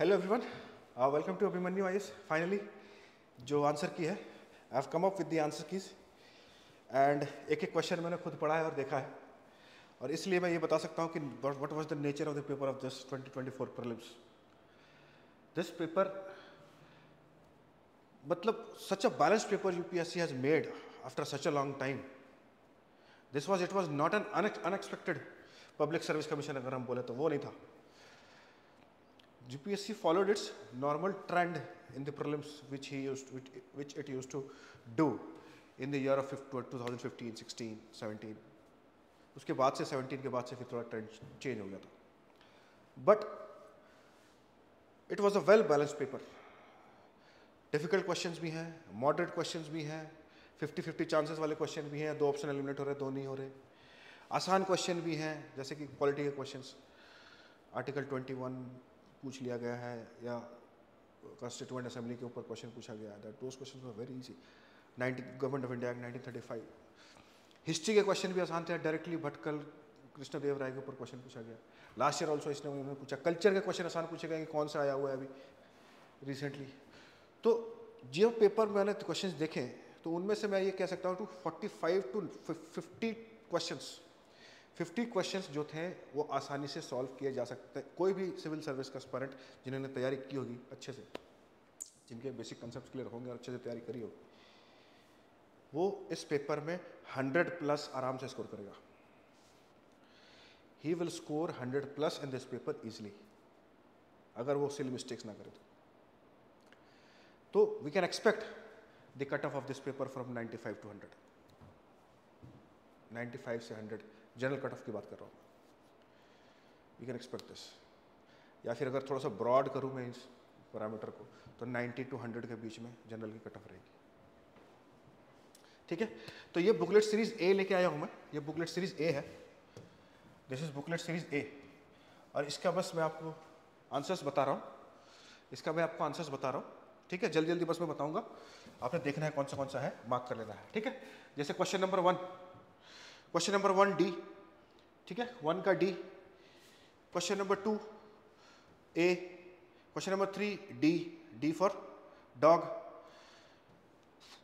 Hello everyone welcome to Abhimanyu I finally जो answer key है. I have come up with the answer keys and एक एक question मैंने खुद पढ़ा है और देखा है. और इसलिए मैं ये बता सकता हूँ कि what was the nature of the paper of this 2024 prelims this paper मतलब such a balance paper UPSC has made after such a long time this was it was not an unexpected Public Service Commission अगर हम बोले तो वो नहीं था. GPSC followed its normal trend in the prelims which he used which, which it used to do in the year of 2015 16 17 उसके बाद से 17 के बाद से फिर थोड़ा ट्रेंड चेंज हो गया था। But it was a well balanced paper difficult questions भी हैं मॉडरेट क्वेश्चंस भी हैं 50 50 चांसेस वाले क्वेश्चन भी हैं दो ऑप्शन एलिमिनेट हो रहे दो नहीं हो रहे। आसान क्वेश्चन भी हैं जैसे कि क्वालिटी के क्वेश्चंस आर्टिकल 21 पूछ लिया गया है या कॉन्स्टिट्यूंट असेंबली के ऊपर क्वेश्चन पूछा गया है। That those question were very easy ninety government of India nineteen history के क्वेश्चन भी आसान थे डायरेक्टली भटकल कृष्णदेव राय के ऊपर क्वेश्चन पूछा गया। लास्ट ईयर ऑल्सो इसने उन्होंने पूछा। कल्चर के क्वेश्चन आसान पूछे गए कि कौन सा आया हुआ है अभी रिसेंटली तो जो पेपर मैंने क्वेश्चन देखे तो उनमें से मैं ये कह सकता हूँ two forty five two fifty question 50 questions जो थे, वो आसानी से सॉल्व किए जा सकते हैं। कोई भी सिविल सर्विस का स्परेंट जिन्होंने तैयारी की होगी अच्छे से, जिनके बेसिक कंसेप्ट क्लियर होंगे और अच्छे से तैयारी करी होगी, वो इस पेपर में 100 प्लस आराम से स्कोर करेगा। He will score 100 plus in this paper easily अगर वो सिल मिस्टेक्स ना करे तो। We can expect the cut off of this paper from 95 to 100 95 से 100 जनरल कट ऑफ़ की बात कर रहा हूँ। यू कैन एक्सपेक्ट दिस या फिर अगर थोड़ा सा ब्रॉड करूँ मैं इस पैरामीटर को तो 90 टू 100 के बीच में जनरल की कट ऑफ़ रहेगी। ठीक है? तो ये बुकलेट सीरीज़ ए लेके आया हूँ मैं। ये बुकलेट सीरीज़ ए है। This is booklet series A और इसका बस मैं आपको आंसर्स बता रहा हूँ। इसका मैं आपको आंसर्स बता रहा हूँ। ठीक है? जल्दी जल्दी बस मैं बताऊँगा। आपने देखना है कौन सा कौन सा है। मार्क कर लेना है। ठीक है? जैसे question number one question number one D ठीक है? वन का D question number two A question number three D D for dog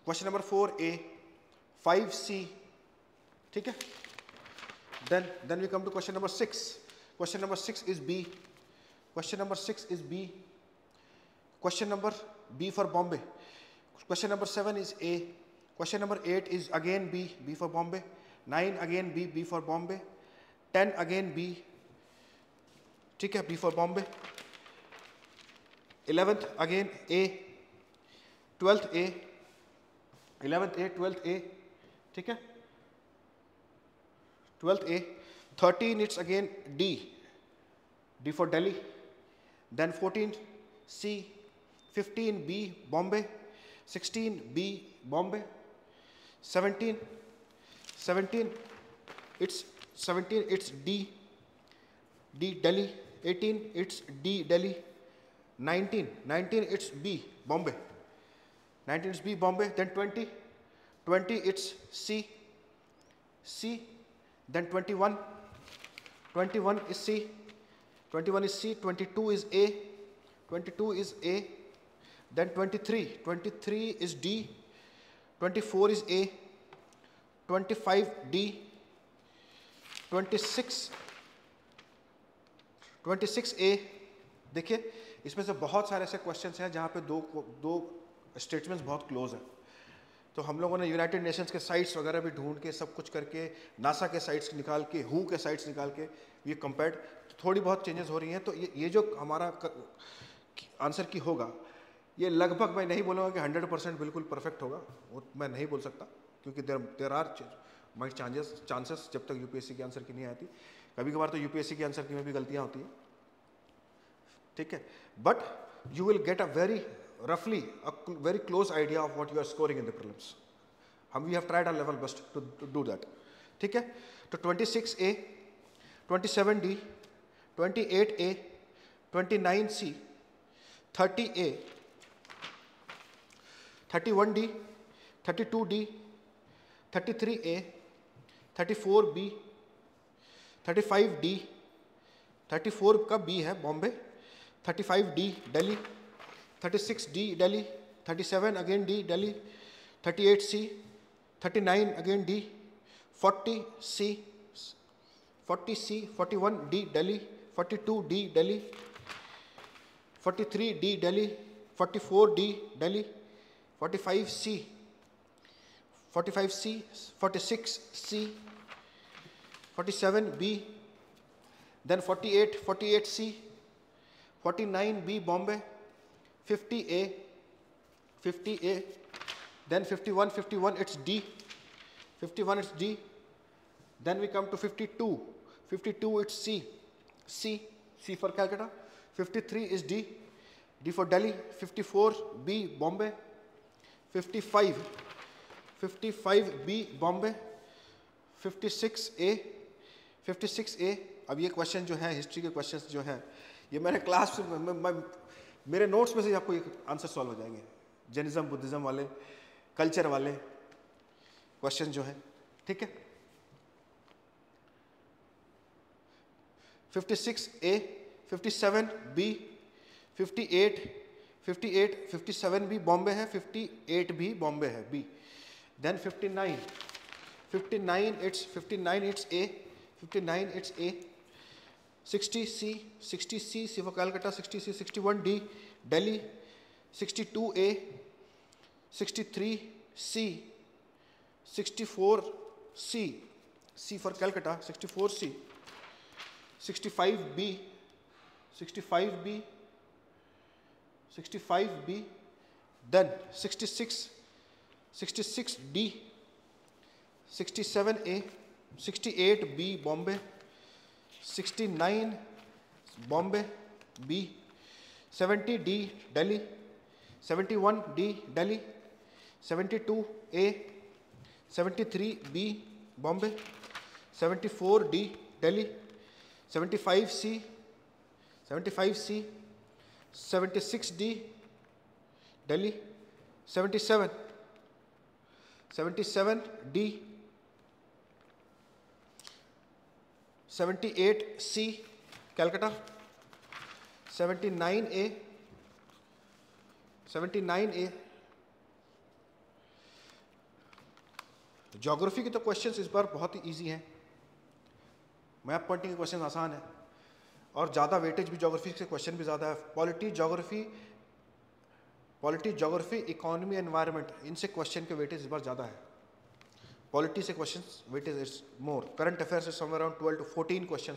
question number four A five C ठीक है? Then then we come to question number six question number six is B question number six is B question number B for Bombay question number seven is A question number eight is again B B for Bombay nine again B B for Bombay ten again B ठीक है B for Bombay eleventh again A twelfth A eleventh A twelfth A ठीक है? Twelfth A thirteen it's again D D for daily then fourteen C fifteen B Bombay sixteen B Bombay seventeen 17 it's 17 it's D D Delhi 18 it's D Delhi 19 19 it's B Bombay. 19 it's B Bombay then 20 20 it's C C then 21 21 is C 21 is C 22 is A 22 is A then 23 23 is D 24 is A 25 D 26 26 A, देखिए, इसमें से बहुत सारे ऐसे questions हैं जहाँ पे दो दो स्टेटमेंट्स बहुत क्लोज हैं। तो हम लोगों ने यूनाइटेड नेशंस के साइट्स वगैरह भी ढूंढ के, सब कुछ करके नासा के साइट्स निकाल के हु के साइट्स निकाल के ये कंपेयर्ड तो थोड़ी बहुत चेंजेस हो रही हैं। तो ये ये जो हमारा आंसर की होगा, ये लगभग मैं नहीं बोलूँगा कि हंड्रेड परसेंट बिल्कुल परफेक्ट होगा, वो मैं नहीं बोल सकता। क्योंकि there there are might chances chances जब तक यूपीएससी के आंसर की नहीं आती। कभी कभार तो यूपीएससी के आंसर की में भी गलतियाँ होती हैं। ठीक है? But you will get a very रफली a very close idea of what you are scoring in the problems हम we have tried our level best to do that ठीक है? तो 26 A 27 D 28 A 29 C 30 A 31 D 32 D thirty three A thirty four B thirty five D thirty four का B है Bombay thirty five D daily thirty six D daily thirty seven again D daily thirty eight C thirty nine again D forty C forty C forty one D daily forty two D daily forty three D daily forty four D daily forty five C 48 48 C 49 B Bombay 50 A 50 A then 51 51 it's D 51 it's D then we come to 52 52 it's C C C for Calcutta 53 is D D for Delhi 54 B Bombay 55 55 B, Bombay. 56 A 56 A अब ये question जो है history के question जो हैं, ये मैंने class में मेरे नोट्स में से आपको ये आंसर सॉल्व हो जाएँगे. जैनिज्म बुद्धिज्म वाले कल्चर वाले क्वेश्चन जो है, ठीक है? 56 ए 57 बी 58 58 57 भी बॉम्बे है 58 भी बॉम्बे है B then 59 59 it's 59 it's a. 59 it's a. 60c 60c c for calcutta 60c 61d delhi 62a 63c 64c c. for calcutta 64c 65b 65b 65b then 66 66 D, 67 A, 68 B, Bombay, 69 Bombay B 70 D Delhi 71 D Delhi 72 A 73 B Bombay 74 D Delhi 75 C 75 C 76 D Delhi 77 77 D 78 C Calcutta 79 A 79 A geography के तो questions इस बार बहुत ही easy हैं। Map pointing के question आसान है। और ज़्यादा वेटेज भी जोग्राफी के क्वेश्चन भी ज़्यादा है। Polity geography polity geography economy environment इनसे क्वेश्चन के वेटेज इस बार ज़्यादा है। पॉलिटी से question weight is more current affairs is somewhere around twelve to fourteen question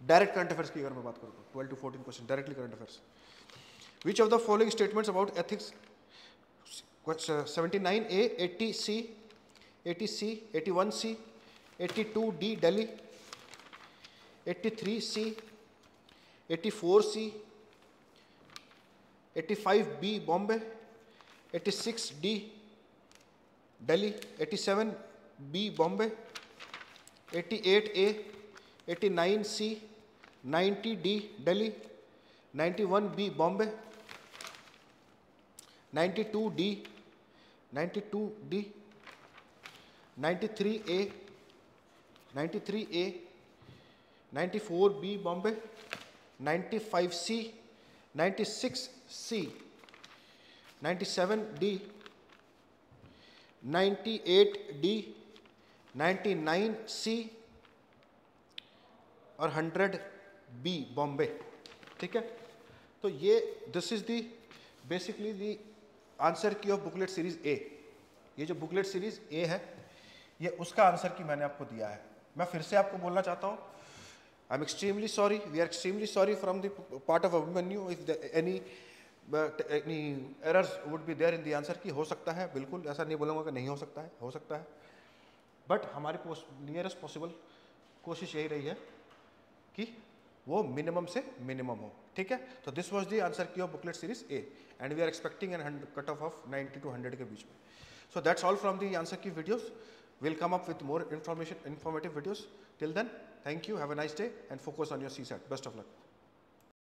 direct current affairs की अगर मैं बात करूँ twelve to fourteen question directly current affairs which of the following statements about ethics seventy nine A eighty C eighty C eighty one C eighty two D daily eighty three C eighty four C 85B Bombay, 86D Delhi, 87 B Bombay, 88A, 89C, 90D Delhi, 91B Bombay, 92D, 92D, 93A, 93A, 94B Bombay, 95C, 96C, 97D, 98D, 99 C और 100 B Bombay ठीक है? तो ये this is the basically the answer key of booklet series A ये जो booklet series A है ये उसका आंसर की मैंने आपको दिया है। मैं फिर से आपको बोलना चाहता हूँ I am extremely sorry we are extremely sorry from the part of Abhimanyu if any any errors would be there in the answer key हो सकता है बिल्कुल ऐसा नहीं बोलूँगा कि नहीं हो सकता है हो सकता है बट हमारी नियरेस्ट पॉसिबल कोशिश यही रही है कि वो मिनिमम से मिनिमम हो ठीक है तो this was the answer key of booklet series A and we are expecting an cut off of 90 to 100 के बीच में so that's all from the answer key videos will come up with more information informative videos till then Thank you. Have a nice day and focus on your CSAT. Best of luck.